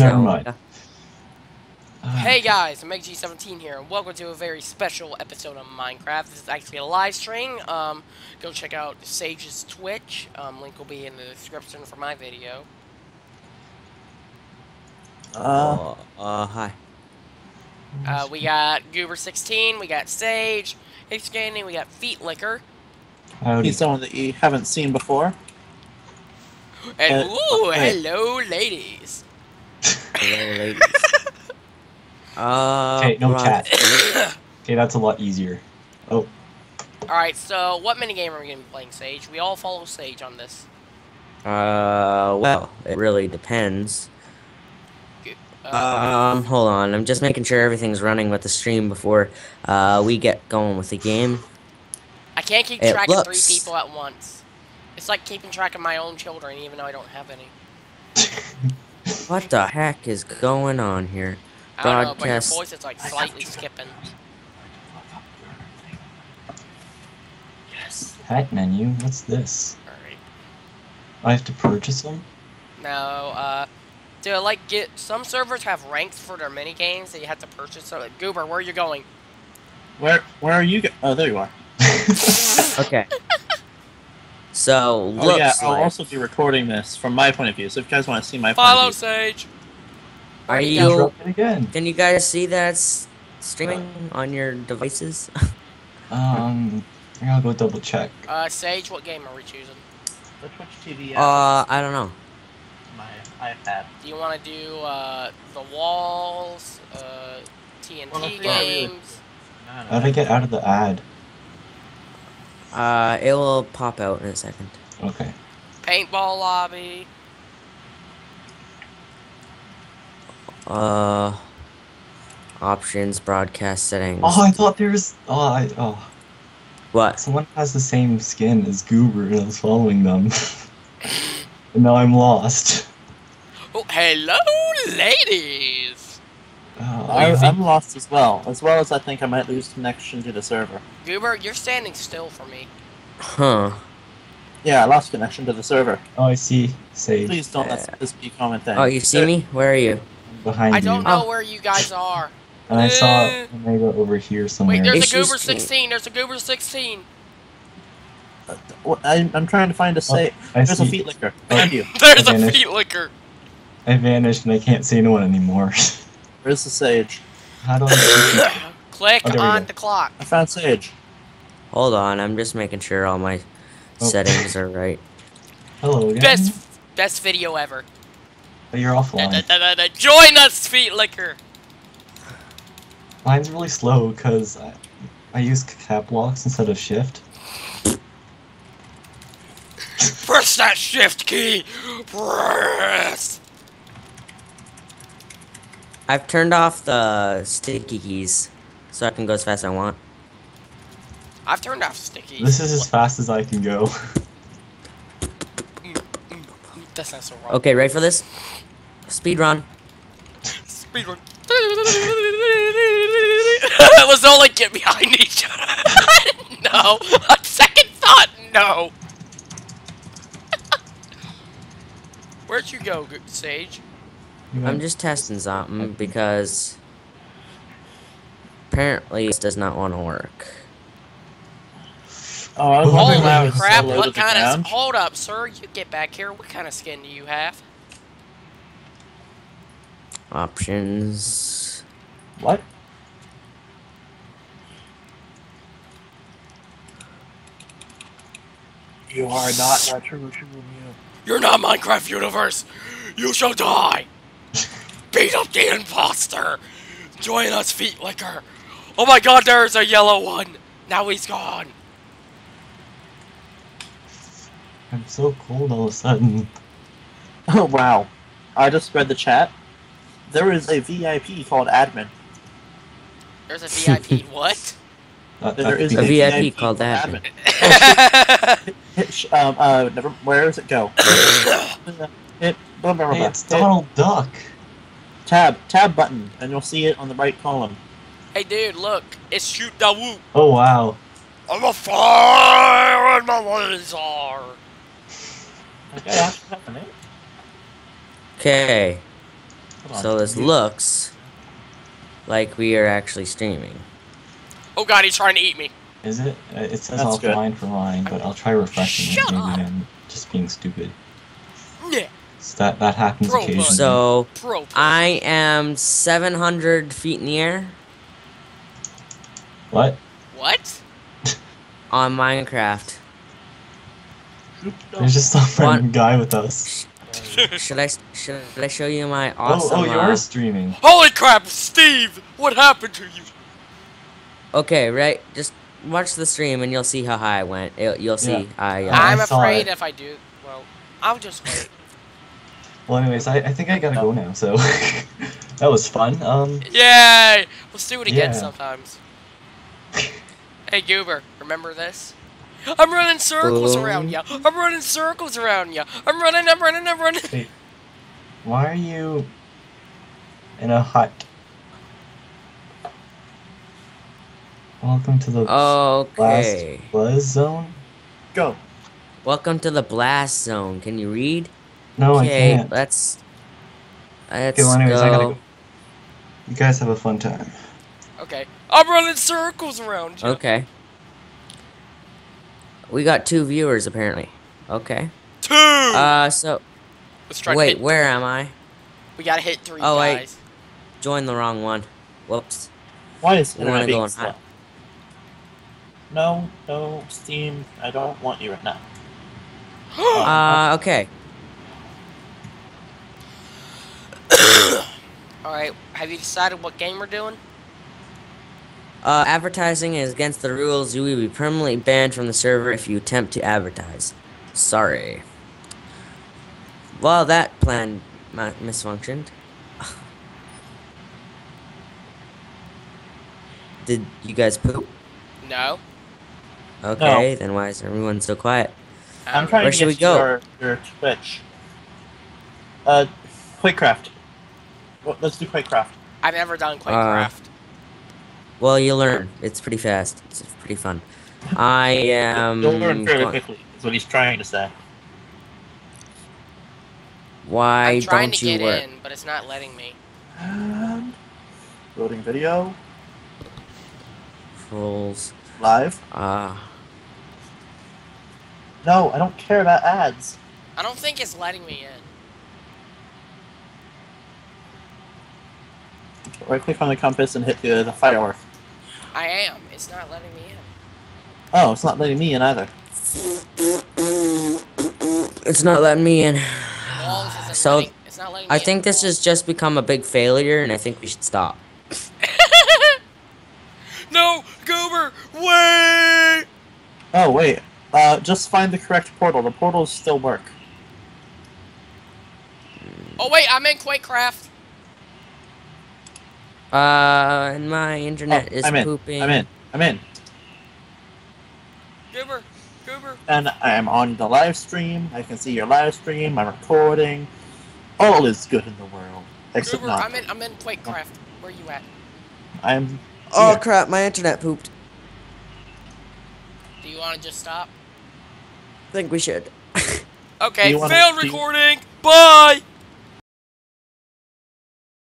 Never mind. Hey guys, I'm MegG17 here, and welcome to a very special episode of Minecraft. This is actually a live stream. Um, go check out Sage's Twitch. Um, link will be in the description for my video. Uh, Uh, uh, hi. Uh, we got Goober16, we got Sage, Hey Scanning, we got Feet Licker, howdy. he's someone that you haven't seen before. and Uh, ooh, hey. hello ladies. Hello, ladies. uh, Okay, no right. chat. Okay, that's a lot easier. Oh, Alright, so what minigame are we going to be playing, Sage? We all follow Sage on this. Uh, well, it really depends. Uh, Um, hold on. I'm just making sure everything's running with the stream before uh we get going with the game. I can't keep it track of three people at once. It's like keeping track of my own children, even though I don't have any. What the heck is going on here? I don't know, but your Broadcast- voice is like slightly skipping. hat menu. What's this? Alright. I have to purchase them. No, uh, do like get some servers have ranks for their mini games that you have to purchase? So, like, Goober, where are you going? Where where are you? Go- oh, there you are. Okay. So Oh looks yeah, I'll like also be recording this from my point of view. So if you guys want to see my Follow point of Sage. are you? go? Drop it again. Can you guys see that it's streaming on your devices? Um, I gotta go double check. Uh, Sage, what game are we choosing? view. The Twitch TV. uh, I don't know. my iPad. Do you want to do uh the walls, uh, TNT Well, let's do it. games? How do I get out of the ad? Uh, it will pop out in a second. Okay. Paintball lobby. Uh, options, broadcast settings. Oh, I thought there was. Oh, I. Oh, What? someone has the same skin as Goober, and I was following them. and now I'm lost. Oh, hello, ladies. Oh, I, Easy. I'm lost as well. As well as I think I might lose connection to the server. Goober, you're standing still for me. Huh? Yeah, I lost connection to the server. oh, I see. Sage Please don't let this be a common thing. Oh, you see me? Where are you? behind I don't you. know Oh. where you guys are. And I saw. Omega over here somewhere. Wait, there's It's a Goober 16. There's a Goober 16. Uh, I, I'm trying to find a say. Oh, I There's a see. feet licker. Thank you. There's a Okay, feet licker. I vanished and I can't see anyone anymore. Where's the sage? How do I? Click Oh, on the clock. I found sage. Hold on, I'm just making sure all my Oh. settings are right. Hello again. Best best video ever. Oh, you're Da, offline. da, da, da, da. Join us, feet licker. Mine's really slow because I, I use cap locks instead of shift. Press that shift key. Press. I've turned off the sticky keys so I can go as fast as I want. I've turned off sticky. This is as fast as I can go. That's not so wrong. Okay, ready for this? Speed run. Speed run. Let's all like get behind each other. no. On second thought, no. Where'd you go, Go- Sage? I'm just testing something because apparently this does not want to work. Oh, I was Holy wondering I was crap, what to the kind of... Hold up, sir. You get back here. What kind of skin do you have? Options. What? You are not Retribution Review. You're not Minecraft Universe. You shall die. Beat up the imposter. Join us, Feet Licker. Oh my god, there's a yellow one. Now he's gone. I'm so cold all of a sudden. Oh wow. I just read the chat. There is a VIP called admin. There's a VIP. what? That, There that'd is be A a VIP VIP called admin. Hit, sh- um, uh, never. Where does it go? Hit. Blah, blah, blah, Hey, blah. it's Hit Donald Duck. tab tab button, and you'll see it on the right column. hey, dude, look. It's Shoot Da Woo. Oh wow. I'm a fire and my words are. Okay, that's happening. Okay. So this looks like we are actually streaming. Oh god, he's trying to eat me. Is it? Uh, It says That's good. offline for mine, but I'll try refreshing Shut it. Maybe up. I'm just being stupid. Yeah. So that that happens Bro, bud. occasionally. So Pro. I am 700 feet in the air what? What? on Minecraft. There's just some What? random guy with us. Should I should I show you my Oh, awesome? oh, you uh, are streaming. Holy crap, Steve! What happened to you? Okay, right. Just watch the stream and you'll see how high I went. It, you'll see. Yeah. I uh, I I'm saw afraid it. if I do, well, I'll just wait. Well, anyways, I, I think I gotta go now. So that was fun. Um, Yay! Let's do it again Yeah. sometimes. Hey Goober, remember this? I'm running circles Boom. around ya. I'm running circles around ya. I'm running, I'm running, I'm running. wait, why are you in a hut? Welcome to the okay. blast buzz zone. Go. Welcome to the blast zone. Can you read? No, I okay, can't. let's let's Okay, well, anyways, go. I gotta go. You guys have a fun time. Okay, I'm running circles around you. Okay. We got two viewers apparently. Okay. Two. Uh, so Let's try to wait, hit. where am I? We gotta hit three Oh, wait. guys. Joined the wrong one. Whoops. Why is We wanna internet go being slow? high. No, no, Steam. I don't want you right now. Uh, okay. All right, have you decided what game we're doing? Uh, advertising is against the rules. You will be permanently banned from the server if you attempt to advertise. Sorry. Well, that plan mi- misfunctioned. Did you guys poop? No. Okay, then why is everyone so quiet? I'm Um, trying Where to should get we to go? Your, your Twitch. Uh, Quakecraft. Well, let's do Quakecraft. I've never done Uh, Quakecraft. Well, you learn. It's pretty fast. It's pretty fun. I am. You'll learn fairly going- quickly. Is what he's trying to say. Why I'm trying don't to you get work? in, but it's not letting me. And loading video Rules. live. Ah. No, I don't care about ads. I don't think it's letting me in. Right click on the compass and hit the, the firework. I am. It's not letting me in. Oh, it's not letting me in either. It's not letting me in. Well, So, letting, it's not letting me I in think at this has just become a big failure, and I think we should stop. No, Goober, wait! Oh wait. Uh, just find the correct portal. The portals still work. Oh wait, I'm in Quakecraft. Uh, and my internet Oh, is I'm in. pooping. I'm in. I'm in. Goober, Goober. And I'm on the live stream. I can see your live stream. I'm recording. All is good in the world. Except Goober, not. I'm in. I'm in Quakecraft. Where are you at? I'm. Oh here. crap! My internet pooped. Do you want to just stop? I think we should. Okay, wanna- failed do you- recording. Bye.